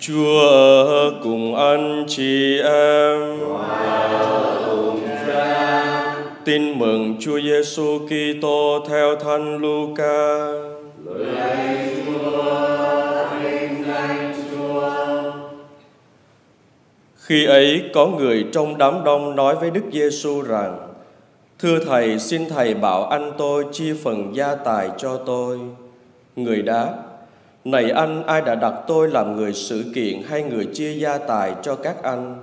Chúa ở cùng anh chị em. Tin mừng Chúa Giêsu Kitô theo Thánh Luca. Khi ấy có người trong đám đông nói với Đức Giêsu rằng: Thưa thầy, xin thầy bảo anh tôi chia phần gia tài cho tôi. Người đáp: này anh, ai đã đặt tôi làm người sự kiện hay người chia gia tài cho các anh?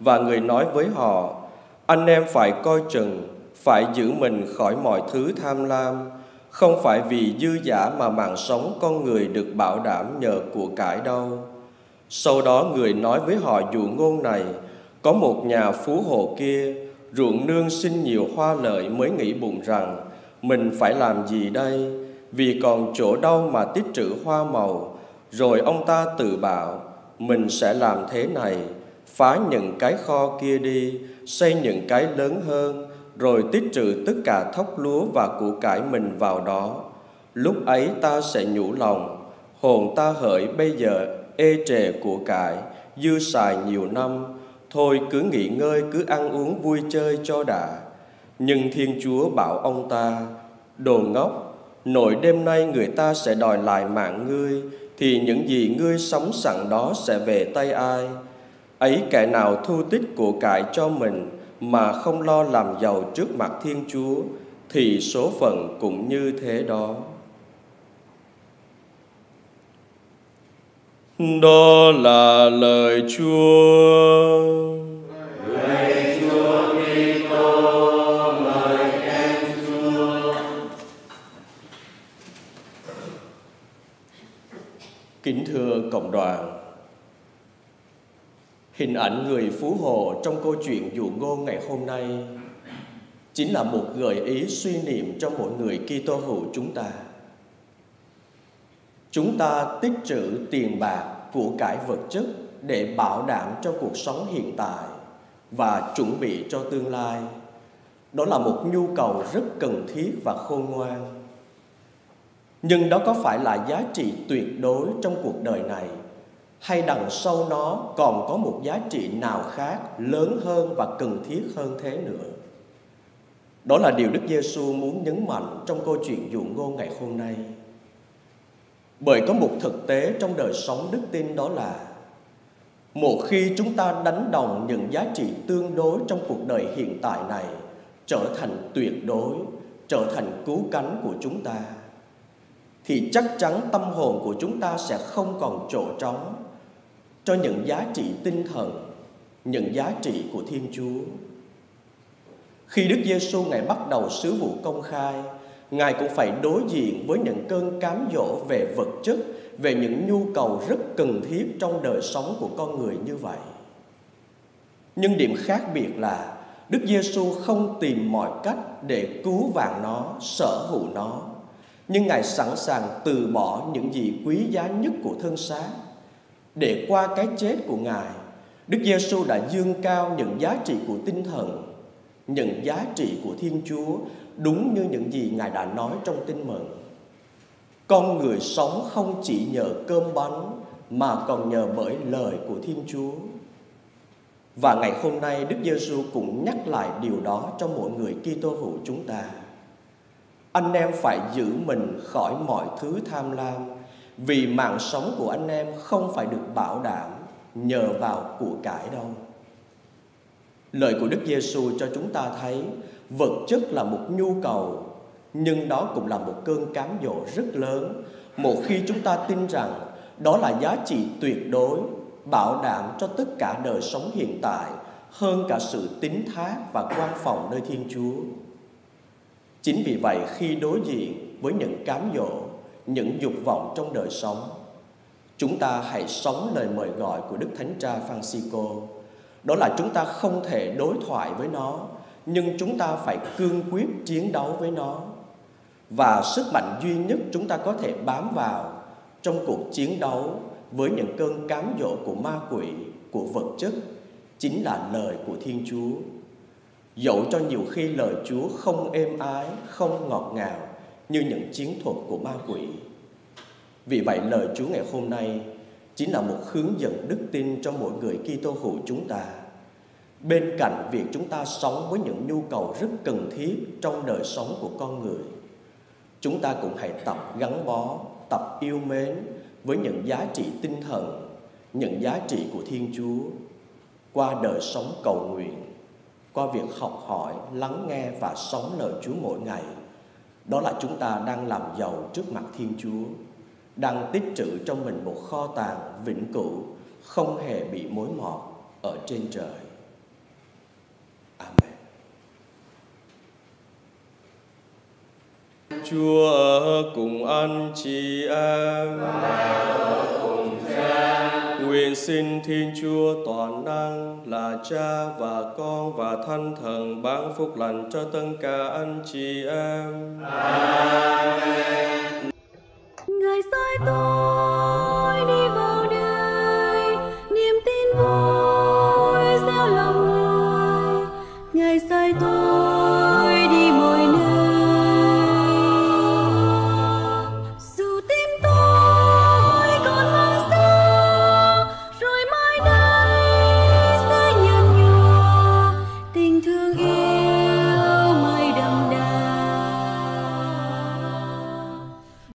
Và người nói với họ: Anh em phải coi chừng, phải giữ mình khỏi mọi thứ tham lam, không phải vì dư giả mà mạng sống con người được bảo đảm nhờ của cải đâu. Sau đó người nói với họ dụ ngôn này, có một nhà phú hộ kia, ruộng nương sinh nhiều hoa lợi mới nghĩ bụng rằng, mình phải làm gì đây? Vì còn chỗ đâu mà tích trữ hoa màu, rồi ông ta tự bảo, mình sẽ làm thế này, phá những cái kho kia đi, xây những cái lớn hơn, rồi tích trữ tất cả thóc lúa và củ cải mình vào đó. Lúc ấy ta sẽ nhủ lòng, hồn ta hỡi bây giờ ê trề của cải, dư xài nhiều năm, thôi cứ nghỉ ngơi, cứ ăn uống vui chơi cho đã. Nhưng Thiên Chúa bảo ông ta, đồ ngốc, nội đêm nay người ta sẽ đòi lại mạng ngươi, thì những gì ngươi sống sẵn đó sẽ về tay ai? Ấy kẻ nào thu tích của cải cho mình mà không lo làm giàu trước mặt Thiên Chúa, thì số phận cũng như thế đó. Đó là lời Chúa. Kính thưa cộng đoàn, hình ảnh người phú hộ trong câu chuyện dụ ngôn ngày hôm nay chính là một gợi ý suy niệm cho mỗi người Kitô hữu chúng ta. Chúng ta tích trữ tiền bạc, của cải vật chất để bảo đảm cho cuộc sống hiện tại và chuẩn bị cho tương lai. Đó là một nhu cầu rất cần thiết và khôn ngoan. Nhưng đó có phải là giá trị tuyệt đối trong cuộc đời này hay đằng sau nó còn có một giá trị nào khác lớn hơn và cần thiết hơn thế nữa? Đó là điều Đức Giêsu muốn nhấn mạnh trong câu chuyện dụ ngôn ngày hôm nay. Bởi có một thực tế trong đời sống đức tin đó là một khi chúng ta đánh đồng những giá trị tương đối trong cuộc đời hiện tại này trở thành tuyệt đối, trở thành cứu cánh của chúng ta thì chắc chắn tâm hồn của chúng ta sẽ không còn chỗ trống cho những giá trị tinh thần, những giá trị của Thiên Chúa. Khi Đức Giêsu ngày bắt đầu sứ vụ công khai, Ngài cũng phải đối diện với những cơn cám dỗ về vật chất, về những nhu cầu rất cần thiết trong đời sống của con người như vậy. Nhưng điểm khác biệt là Đức Giêsu không tìm mọi cách để cứu vàng nó, sở hữu nó, nhưng Ngài sẵn sàng từ bỏ những gì quý giá nhất của thân xác để qua cái chết của Ngài, Đức Giêsu đã dương cao những giá trị của tinh thần, những giá trị của Thiên Chúa đúng như những gì Ngài đã nói trong tin mừng. Con người sống không chỉ nhờ cơm bánh mà còn nhờ bởi lời của Thiên Chúa. Và ngày hôm nay Đức Giêsu cũng nhắc lại điều đó cho mỗi người Kitô hữu chúng ta. Anh em phải giữ mình khỏi mọi thứ tham lam vì mạng sống của anh em không phải được bảo đảm nhờ vào của cải đâu. Lời của Đức Giêsu cho chúng ta thấy, vật chất là một nhu cầu, nhưng đó cũng là một cơn cám dỗ rất lớn một khi chúng ta tin rằng đó là giá trị tuyệt đối, bảo đảm cho tất cả đời sống hiện tại, hơn cả sự tín thác và quan phòng nơi Thiên Chúa. Chính vì vậy khi đối diện với những cám dỗ, những dục vọng trong đời sống, chúng ta hãy sống lời mời gọi của Đức Thánh Cha Francisco. Đó là chúng ta không thể đối thoại với nó nhưng chúng ta phải cương quyết chiến đấu với nó và sức mạnh duy nhất chúng ta có thể bám vào trong cuộc chiến đấu với những cơn cám dỗ của ma quỷ của vật chất chính là lời của thiên chúa dẫu cho nhiều khi lời chúa không êm ái không ngọt ngào như những chiến thuật của ma quỷ vì vậy lời chúa ngày hôm nay chính là một hướng dẫn đức tin cho mỗi người Kitô hữu chúng ta. Bên cạnh việc chúng ta sống với những nhu cầu rất cần thiết trong đời sống của con người, chúng ta cũng hãy tập gắn bó, tập yêu mến với những giá trị tinh thần, những giá trị của Thiên Chúa qua đời sống cầu nguyện, qua việc học hỏi, lắng nghe và sống lời Chúa mỗi ngày. Đó là chúng ta đang làm giàu trước mặt Thiên Chúa, đang tích trữ trong mình một kho tàng vĩnh cửu, không hề bị mối mọt ở trên trời. Amen. Chúa ở cùng anh chị em. Nguyện xin Thiên Chúa toàn năng là Cha và Con và Thánh Thần ban phúc lành cho tất cả anh chị em. Amen. Ngài sai tôi